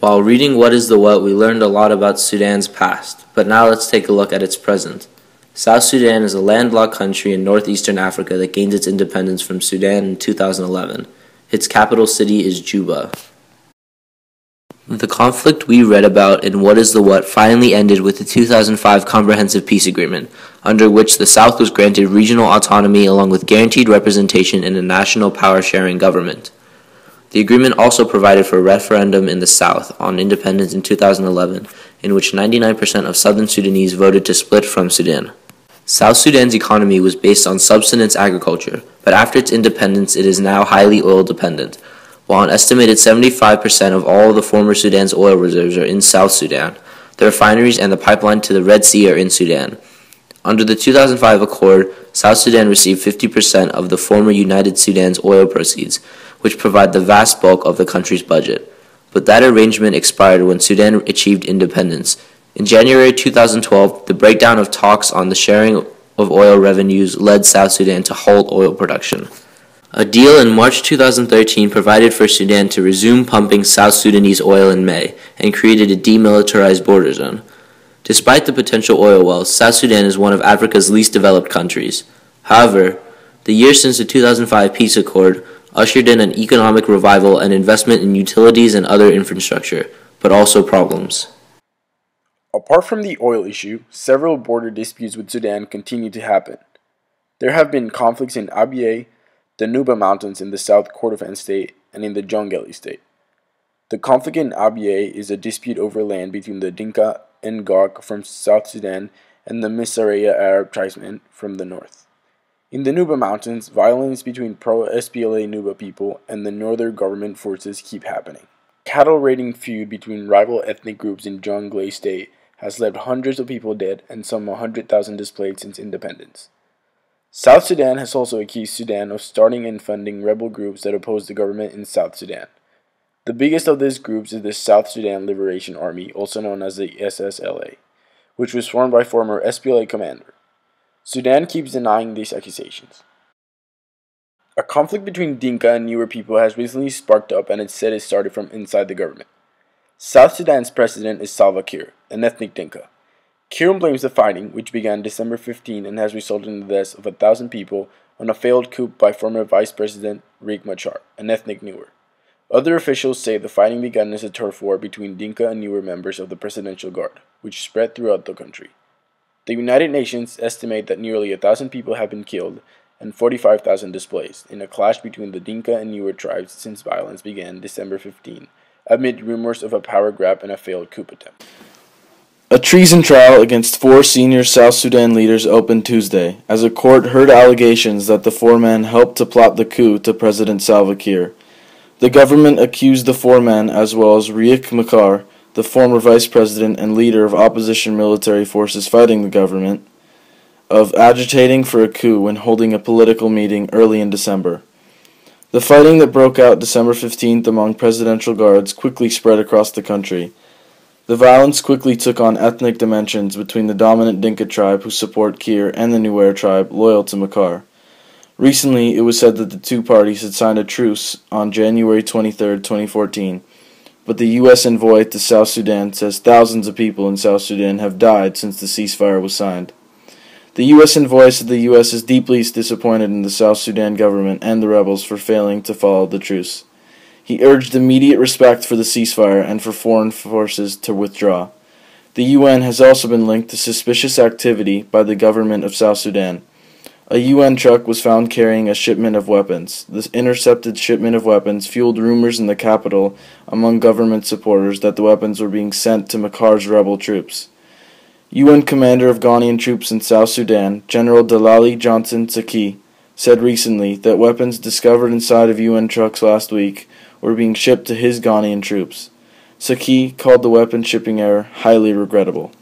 While reading What is the What, we learned a lot about Sudan's past, but now let's take a look at its present. South Sudan is a landlocked country in northeastern Africa that gained its independence from Sudan in 2011. Its capital city is Juba. The conflict we read about in What is the What finally ended with the 2005 Comprehensive Peace Agreement, under which the South was granted regional autonomy along with guaranteed representation in a national power sharing government. The agreement also provided for a referendum in the South on independence in 2011, in which 99% of southern Sudanese voted to split from Sudan. South Sudan's economy was based on subsistence agriculture, but after its independence it is now highly oil dependent. While an estimated 75% of all of the former Sudan's oil reserves are in South Sudan, the refineries and the pipeline to the Red Sea are in Sudan. Under the 2005 accord, South Sudan received 50% of the former United Sudan's oil proceeds, which provide the vast bulk of the country's budget. But that arrangement expired when Sudan achieved independence. In January 2012, the breakdown of talks on the sharing of oil revenues led South Sudan to halt oil production. A deal in March 2013 provided for Sudan to resume pumping South Sudanese oil in May and created a demilitarized border zone. Despite the potential oil wealth, South Sudan is one of Africa's least developed countries. However, the years since the 2005 peace accord ushered in an economic revival and investment in utilities and other infrastructure, but also problems. Apart from the oil issue, several border disputes with Sudan continue to happen. There have been conflicts in Abyei, the Nuba Mountains in the South Kordofan state, and in the Jonglei state. The conflict in Abyei is a dispute over land between the Dinka Ngok from South Sudan and the Misseriya Arab tribesmen from the north. In the Nuba Mountains, violence between pro-SPLA Nuba people and the northern government forces keep happening. Cattle raiding feud between rival ethnic groups in Jonglei State has left hundreds of people dead and some 100,000 displaced since independence. South Sudan has also accused Sudan of starting and funding rebel groups that oppose the government in South Sudan. The biggest of these groups is the South Sudan Liberation Army, also known as the SSLA, which was formed by former SPLA commander Sudan keeps denying these accusations. A conflict between Dinka and Nuer people has recently sparked up and it's said it started from inside the government. South Sudan's president is Salva Kiir, an ethnic Dinka. Kiir blames the fighting, which began December 15 and has resulted in the deaths of a thousand people, on a failed coup by former Vice President Riek Machar, an ethnic Nuer. Other officials say the fighting began as a turf war between Dinka and Nuer members of the Presidential Guard, which spread throughout the country. The United Nations estimate that nearly a thousand people have been killed and 45,000 displaced in a clash between the Dinka and Nuer tribes since violence began December 15, amid rumors of a power grab and a failed coup attempt. A treason trial against four senior South Sudan leaders opened Tuesday as a court heard allegations that the four men helped to plot the coup to President Salva Kiir. The government accused the four men, as well as Riek Machar, the former vice president and leader of opposition military forces fighting the government, of agitating for a coup when holding a political meeting early in December. The fighting that broke out December 15th among presidential guards quickly spread across the country. The violence quickly took on ethnic dimensions between the dominant Dinka tribe who support Kiir and the Nuer tribe loyal to Machar. Recently, it was said that the two parties had signed a truce on January 23, 2014, but the U.S. envoy to South Sudan says thousands of people in South Sudan have died since the ceasefire was signed. The U.S. envoy said the U.S. is deeply disappointed in the South Sudan government and the rebels for failing to follow the truce. He urged immediate respect for the ceasefire and for foreign forces to withdraw. The UN has also been linked to suspicious activity by the government of South Sudan. A UN truck was found carrying a shipment of weapons. This intercepted shipment of weapons fueled rumors in the capital among government supporters that the weapons were being sent to Machar's rebel troops. UN commander of Ghanaian troops in South Sudan, General Delali Johnson Sakyi, said recently that weapons discovered inside of UN trucks last week were being shipped to his Ghanaian troops. Sakyi called the weapon shipping error highly regrettable.